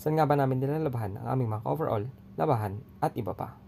saan nga ba namin nilalabahan ang aming mga overall, labahan at iba pa.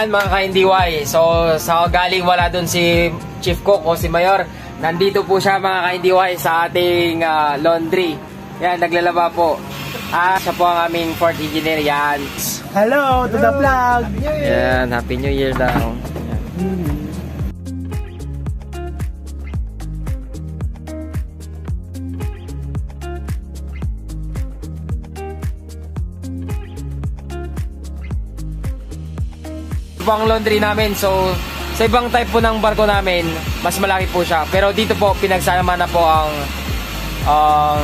Yan mga ka-NDY. So sa galing wala dun si Chief Cook o si Mayor. Nandito po siya mga ka-NDY sa ating ah, laundry. Yan, naglalaba po. Ah, siya po ang aming fourth engineer. Yan. Hello to the vlog! Yan, Happy New Year daw. Po ang laundry namin. So, sa ibang type po ng barko namin, mas malaki po siya. Pero dito po, pinagsama na po ang ang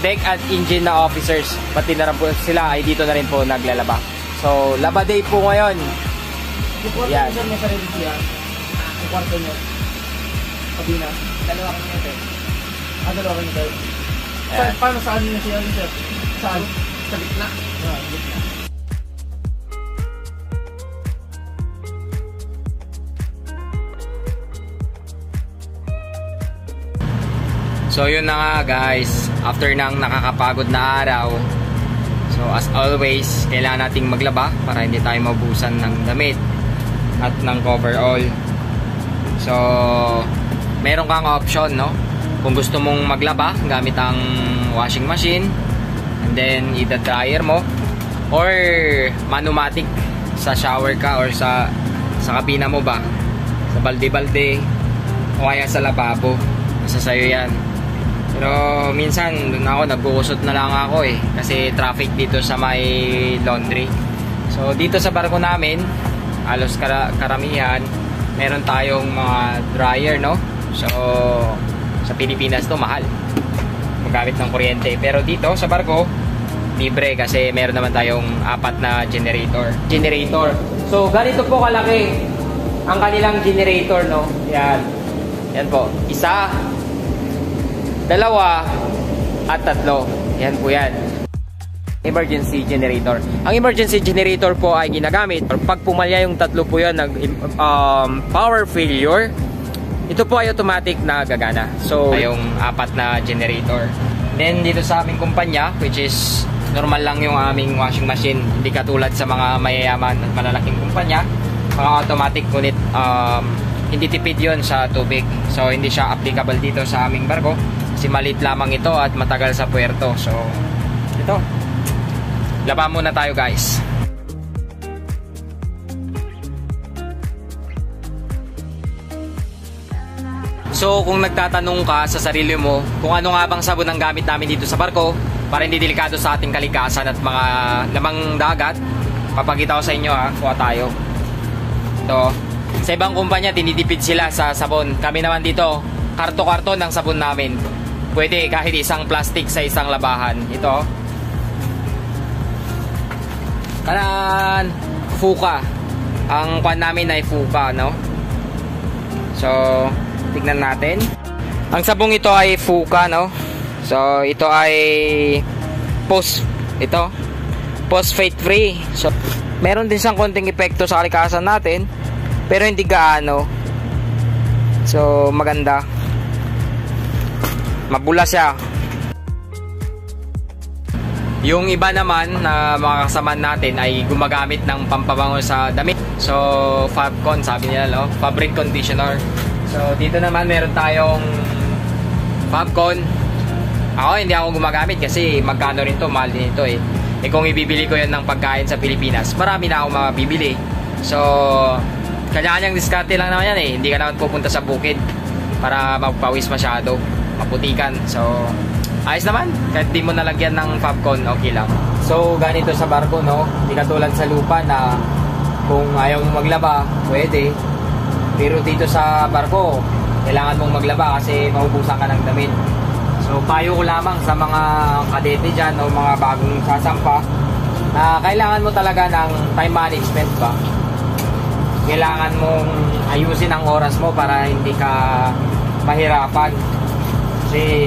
deck at engine na officers. Pati na rin po sila ay dito na rin po naglalaba. So, laba day po ngayon. Yung kwarto sir, may sarili siya. Yung kwarto nyo. Kabina. Dalawa kayo sir. Ah, dalawa kayo sir. Sa, Ayan. paano saan nyo siya sir? Saan? Sa gitna. Ah, gitna. So yun na nga guys, after ng nakakapagod na araw, so as always, kailangan nating maglaba para hindi tayo mabusan ng damit at ng coverall. So, meron kang option, no? Kung gusto mong maglaba gamit ang washing machine, and then ida dryer mo, or manumatic sa shower ka or sa sa kabina mo ba, sa balde-balde, o kaya sa lababo. Nasa sayo yan. Pero minsan doon ako nagkukusot na lang ako eh kasi traffic dito sa may laundry. So dito sa barko namin, halos kara- karamihan, meron tayong mga dryer no. So sa Pilipinas to mahal. Magamit ng kuryente. Pero dito sa barko, libre kasi meron naman tayong apat na generator. Generator. So ganito po kalaki ang kanilang generator no. Yan. Yan po. Isa, dalawa, at tatlo. Yan po yan. Emergency generator. Ang emergency generator po ay ginagamit pag pumalya yung tatlo po yan ng um, power failure. Ito po ay automatic na gagana. So, yung apat na generator. Then, dito sa aming kumpanya, which is normal lang yung aming washing machine. Hindi katulad sa mga mayayaman at malalaking kumpanya. Mga automatic, ngunit um, hindi tipid yon sa tubig. So, hindi siya applicable dito sa aming barko. Kasi maliit lamang ito at matagal sa puerto. So, ito. Laba muna tayo guys. So kung nagtatanong ka sa sarili mo kung ano nga bang sabon ang gamit namin dito sa barko para hindi delikado sa ating kalikasan at mga lamang dagat, papakita ko sa inyo ha, kuha tayo. Ito, sa ibang kumpanya tinitipid sila sa sabon. Kami naman dito, karto-karto ng sabon namin. Pwede kahit isang plastic sa isang labahan. Ito, kanan Fuka. Ang kwan namin ay Fuka, no? So, tignan natin. Ang sabong ito ay Fuka, no? So, ito ay post ito phosphate free. So, meron din siyang konting epekto sa kalikasan natin, pero hindi gaano. So, maganda. Mabula siya. Yung iba naman na mga kasama natin ay gumagamit ng pampabango sa damit. So, Fabcon, sabi nila, no? Fabric conditioner. So, dito naman meron tayong Fabcon. Ako, hindi ako gumagamit kasi magkano rin to, mahal din ito eh. Eh kung ibibili ko yan ng pagkain sa Pilipinas, marami na akong mabibili. So, kanya-kanyang diskarte lang naman yan eh. Hindi ka naman pupunta sa bukid para magpawis masyado, maputikan. So, ayos naman. Kahit di mo nalagyan ng Fabcon, okay lang. So, ganito sa barko, no? Hindi katulad sa lupa na kung ayaw mo maglaba, pwede. Pero dito sa barko, kailangan mong maglaba kasi maubusan ka ng damit. So, payo ko lamang sa mga kadete dyan o mga bagong sasampa na kailangan mo talaga ng time management ba? Kailangan mong ayusin ang oras mo para hindi ka mahirapan. Kasi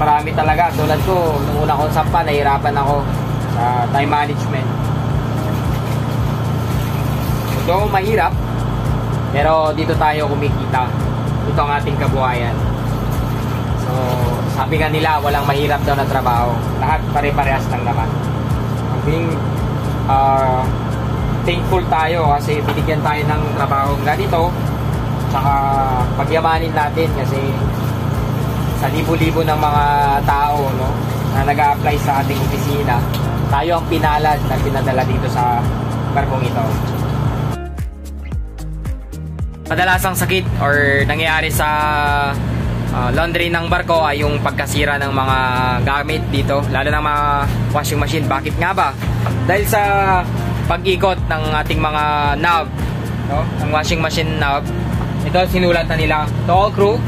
marami talaga. Tulad ko, nung una kong sampa, nahirapan ako sa time management. Ito mahirap, pero dito tayo kumikita. Ito ang ating kabuhayan. So, sabi nga nila, walang mahirap daw na trabaho. Lahat pare-parehas lang naman. Being uh, thankful tayo kasi binigyan tayo ng trabaho ganito. Tsaka pagyamanin natin kasi sa libo-libo ng mga tao no, na nag apply sa ating opisina, tayo ang pinalad na pinadala dito sa barkong ito. Kadalasang sakit or nangyayari sa uh, laundry ng barko ay yung pagkasira ng mga gamit dito, lalo ng mga washing machine. Bakit nga ba? Dahil sa pag-ikot ng ating mga knob, no? ng washing machine knob, ito sinulat na nila, to all crew,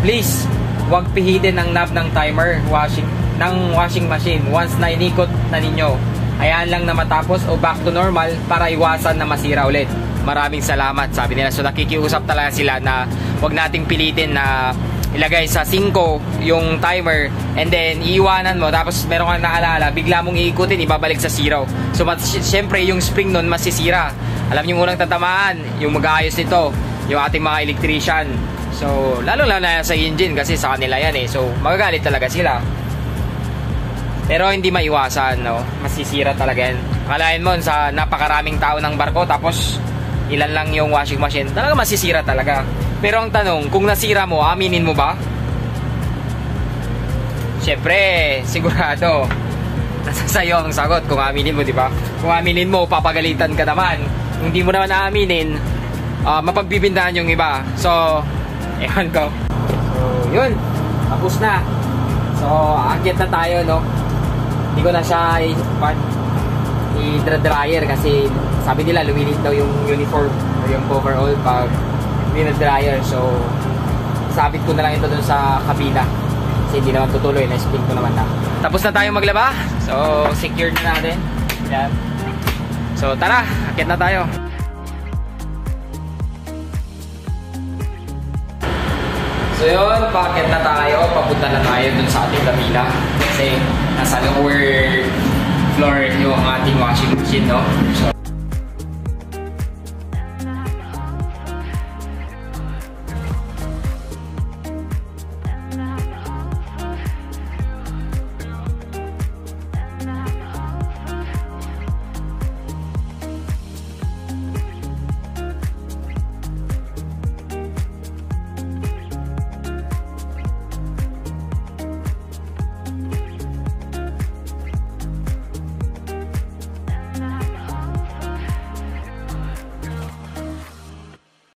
please, huwag pihitin ang knob ng timer washing ng washing machine once na inikot na ninyo. Hayaan lang na matapos o back to normal para iwasan na masira ulit. Maraming salamat, sabi nila. So nakikiusap talaga sila na huwag nating pilitin na ilagay sa 5 yung timer and then iiwanan mo tapos meron kang naalala bigla mong iikutin ibabalik sa zero so mat- syempre yung spring nun masisira alam niyo unang tatamaan yung mag-aayos nito yung ating mga electrician so lalo lalo na sa engine kasi sa kanila yan eh so magagalit talaga sila pero hindi maiwasan, no? Masisira talaga yan. Kalahin mo sa napakaraming tao ng barko tapos ilan lang yung washing machine. Talaga masisira talaga. Pero ang tanong, kung nasira mo, aminin mo ba? Siyempre, sigurado. Nasa sayo ang sagot kung aminin mo, di ba? Kung aminin mo, papagalitan ka naman. Kung hindi mo naman aaminin, uh, mapagbibindahan yung iba. So, ewan ko. So, yun. Tapos na. So, akit na tayo, no? Hindi ko na siya i-dryer kasi sabi nila lumilit daw yung uniform or yung overall pag dryer so sabit ko na lang ito dun sa kabina kasi hindi naman tutuloy na-spin ko naman na tapos na tayo maglaba so secured na natin yan so tara akit na tayo So yun, packet na tayo, papunta na tayo dun sa ating kabila. Kasi nasa lower floor yung ating washing machine, no? So,